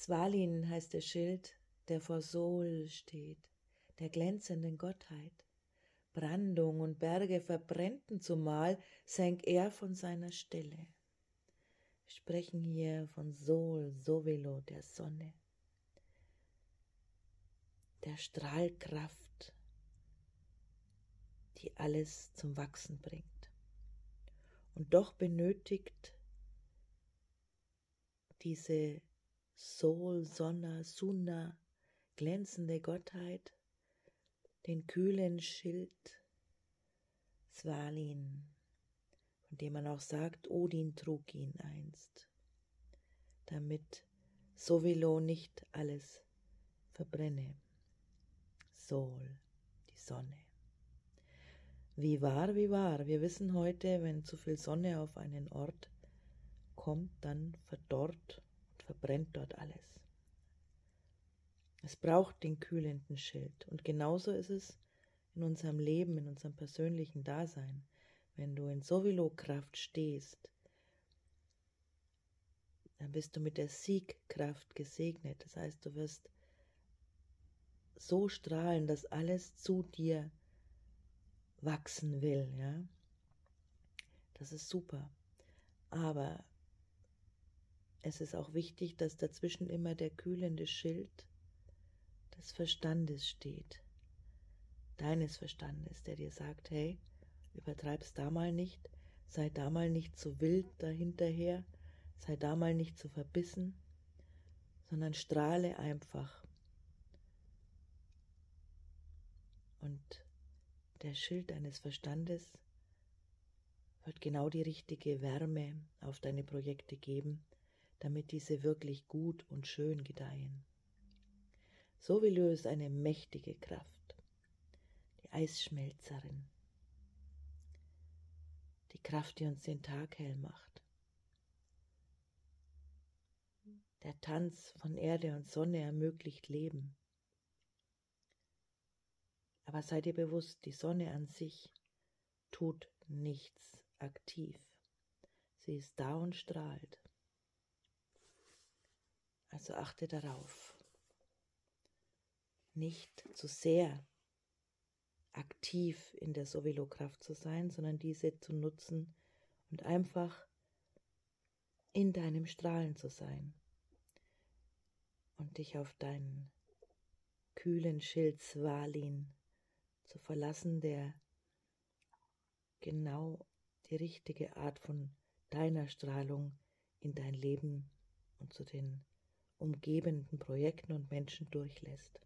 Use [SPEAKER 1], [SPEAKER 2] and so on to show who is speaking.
[SPEAKER 1] Svalin heißt der Schild, der vor Sol steht, der glänzenden Gottheit. Brandung und Berge verbrennten zumal, senk er von seiner Stelle. Wir sprechen hier von Sol, Sovelo, der Sonne, der Strahlkraft, die alles zum Wachsen bringt. Und doch benötigt diese Sol, Sonna, Sunna, glänzende Gottheit, den kühlen Schild Svalin, von dem man auch sagt, Odin trug ihn einst, damit Sovilo nicht alles verbrenne. Sol, die Sonne. Wie wahr, wie wahr. Wir wissen heute, wenn zu viel Sonne auf einen Ort kommt, dann verdorrt verbrennt dort alles. Es braucht den kühlenden Schild. Und genauso ist es in unserem Leben, in unserem persönlichen Dasein. Wenn du in Sovilo-Kraft stehst, dann bist du mit der Siegkraft gesegnet. Das heißt, du wirst so strahlen, dass alles zu dir wachsen will, ja. Das ist super. Aber es ist auch wichtig, dass dazwischen immer der kühlende Schild des Verstandes steht, deines Verstandes, der dir sagt, hey, übertreib's da mal nicht, sei da mal nicht zu wild dahinterher, sei da mal nicht zu verbissen, sondern strahle einfach. Und der Schild deines Verstandes wird genau die richtige Wärme auf deine Projekte geben, damit diese wirklich gut und schön gedeihen. So wie löst eine mächtige Kraft, die Eisschmelzerin, die Kraft, die uns den Tag hell macht. Der Tanz von Erde und Sonne ermöglicht Leben. Aber sei dir bewusst, die Sonne an sich tut nichts aktiv. Sie ist da und strahlt. Also achte darauf. Nicht zu sehr aktiv in der Sovilo-Kraft zu sein, sondern diese zu nutzen und einfach in deinem Strahlen zu sein und dich auf deinen kühlen Schild Swalin zu verlassen, der genau die richtige Art von deiner Strahlung in dein Leben und zu den umgebenden Projekten und Menschen durchlässt.